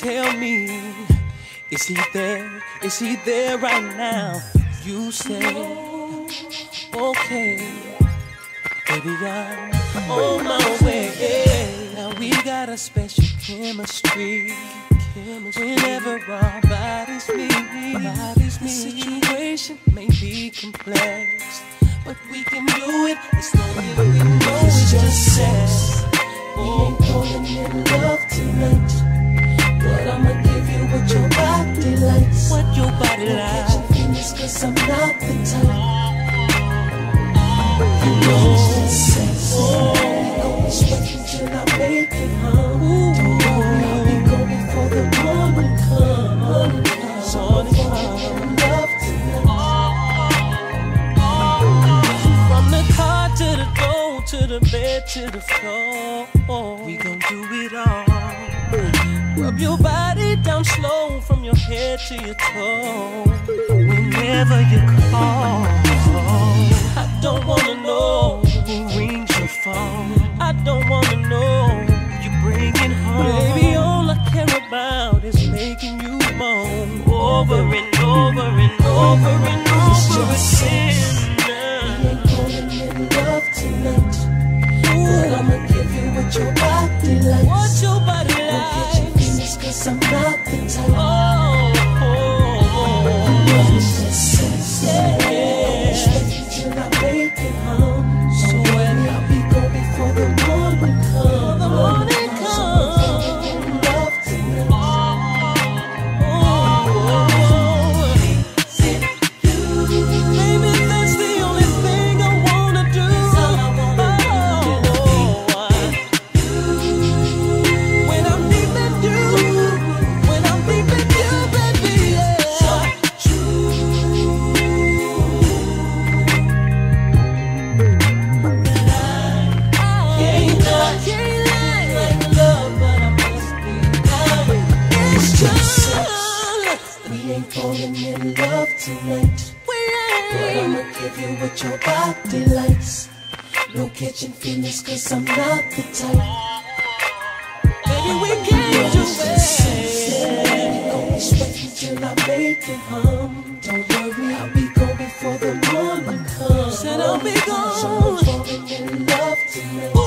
tell me, is he there? Is he there right now? You say, okay, baby, I'm on my way. Now we got a special chemistry. Whenever our bodies meet, bodies meet. The situation may be complex, but we can do it as long What your body Don't like? catch cause I'm not the type. You know I make it home. Worry, I'll be gone before the morning comes. So falling in love to the bed, to the floor. We gon' do it all. Rub your body down slow from your head to your toe. Whenever you call, I don't wanna know who rings your phone. I don't wanna know you bringing home. Baby, all I care about is making you moan over and over and over and over I'm not the type. We ain't falling in love tonight. we But. I'ma give you what your body likes. No catching feelings cause I'm not the type. Baby, we can't do it. Don't be sweating till I make it home. Don't worry, I'll be gone before the morning comes. Said I'll be So gone. I'm falling in love tonight.